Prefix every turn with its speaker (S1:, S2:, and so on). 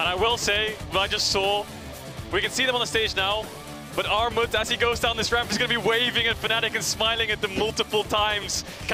S1: And I will say, what I just saw, we can see them on the stage now, but Armut, as he goes down this ramp, is going to be waving at Fnatic and smiling at them multiple times.